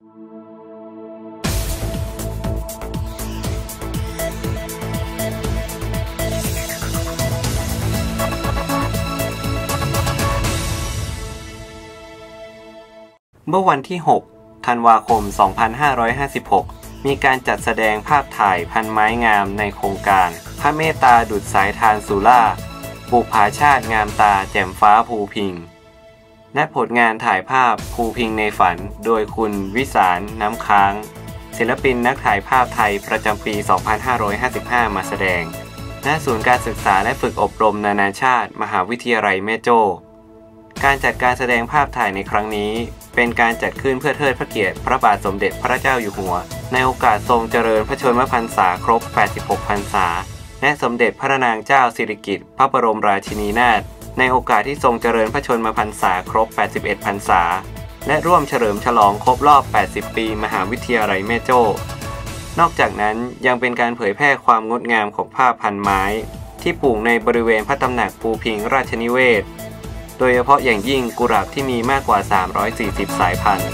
เมื่อวันที่ 6 ธันวาคม 2556 มีการจัดแสดงภาพถ่ายพันไม้งามในโครงการ พระเมตตาดุดสายทานสุราบุผาชาติงามตาแจ่มฟ้าภูพิง และผลงานถ่ายภาพภูพิงในฝัน โดยคุณวิสารน้ำค้าง ศิลปินนักถ่ายภาพไทยประจำปี 2555 มาแสดง ณ ศูนย์การศึกษาและฝึกอบรมนานาชาติ มหาวิทยาลัยแม่โจ้การจัดการแสดงภาพถ่ายในครั้งนี้ เป็นการจัดขึ้นเพื่อเทิดพระเกียรติพระบาทสมเด็จพระเจ้าอยู่หัว ในโอกาสทรงเจริญพระชนมพรรษาครบ 86 พรรษา และสมเด็จพระนางเจ้าสิริกิติ์พระบรมราชินีนาถ ในโอกาสที่ทรงเจริญพระชนมพรรษาครบ 81 พรรษา และร่วมเฉลิมฉลองครบรอบ 80 ปี มหาวิทยาลัยแม่โจ้ นอกจากนั้นยังเป็นการเผยแพร่ความงดงามของผ้าพันไม้ ที่ปลูกในบริเวณพระตำหนักภูพิงราชนิเวศ โดยเฉพาะอย่างยิ่งกุหลาบที่มีมากกว่า 340 สายพันธุ์